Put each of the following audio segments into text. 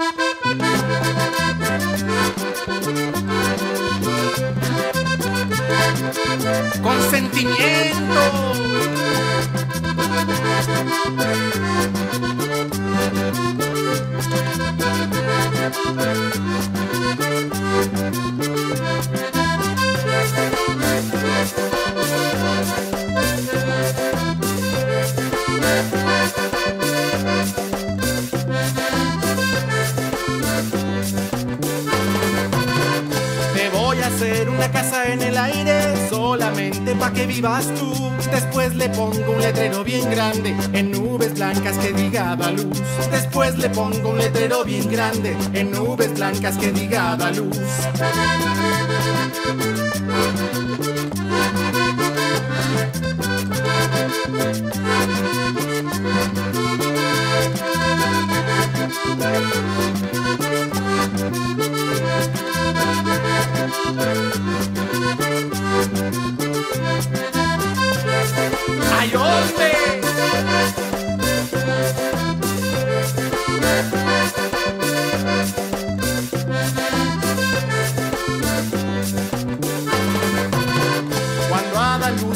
Consentimiento. sentimiento. Una casa en el aire solamente pa' que vivas tú. Después le pongo un letrero bien grande en nubes blancas que diga da luz. Después le pongo un letrero bien grande en nubes blancas que diga da luz.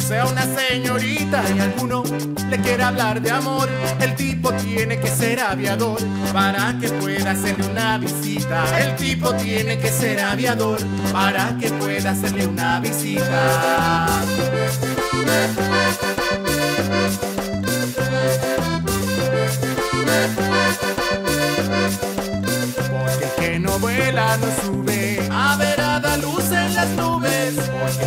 Sea una señorita y alguno le quiere hablar de amor, el tipo tiene que ser aviador para que pueda hacerle una visita. El tipo tiene que ser aviador para que pueda hacerle una visita.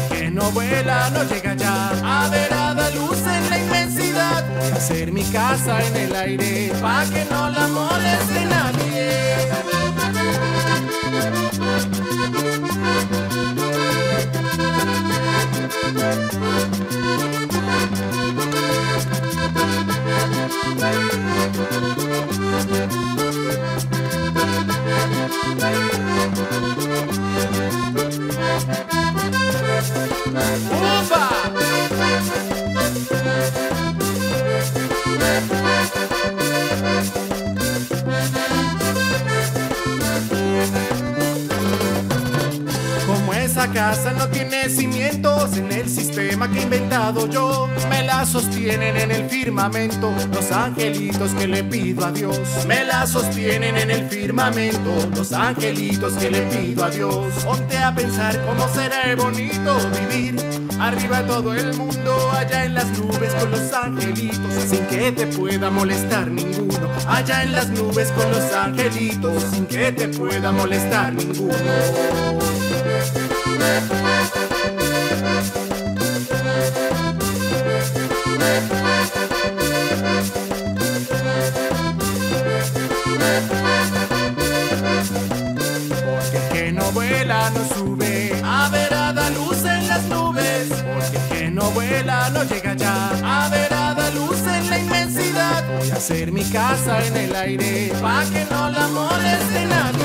Que no vuela no llega ya a a dar luz en la inmensidad. Voy hacer mi casa en el aire pa' que no la moleste nadie. Esa casa no tiene cimientos en el sistema que he inventado yo. Me la sostienen en el firmamento los angelitos que le pido a Dios. Me la sostienen en el firmamento los angelitos que le pido a Dios. Ponte a pensar cómo será bonito vivir arriba todo el mundo, allá en las nubes con los angelitos, sin que te pueda molestar ninguno. Allá en las nubes con los angelitos, sin que te pueda molestar ninguno. No vuela no llega ya a ver a dar luz en la inmensidad. Voy a hacer mi casa en el aire pa' que no la moleste nadie.